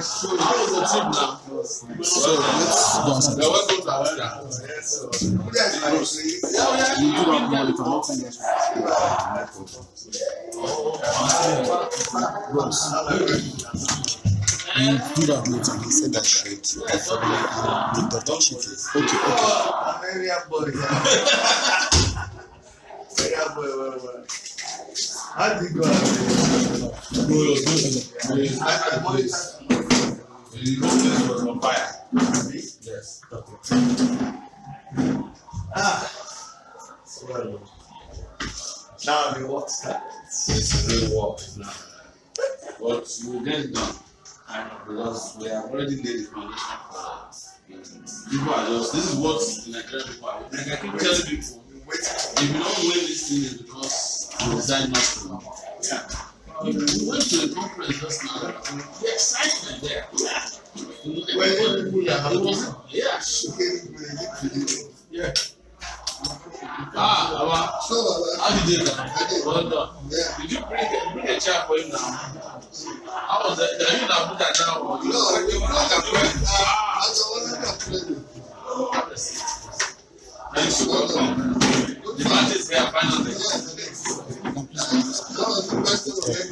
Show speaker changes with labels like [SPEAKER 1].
[SPEAKER 1] So let's go on.
[SPEAKER 2] You're welcome to Abuja. Yeah,
[SPEAKER 1] do not know, you cannot send do that later. He said that shit. The daughter cheated. Okay, okay.
[SPEAKER 3] How do you go?
[SPEAKER 2] Was The place was on fire. Yes.
[SPEAKER 3] Ah. Well, now the work starts.
[SPEAKER 2] It's real work now. But we'll get it done. Because we have already laid the foundation for it. People are just this is what the Nigerian people are. Like I keep telling people, if you don't win this thing is because you decide not to. Yeah. We we went to a conference just now. The excitement there. Yeah.
[SPEAKER 3] When people are happy.
[SPEAKER 2] It was, yeah. Yeah. Ah, Awa, how did you do that? Well done. Did you bring a, bring a chair for him now? How was that? Are you in Abuja now? or you- Thank you. Welcome. The match is there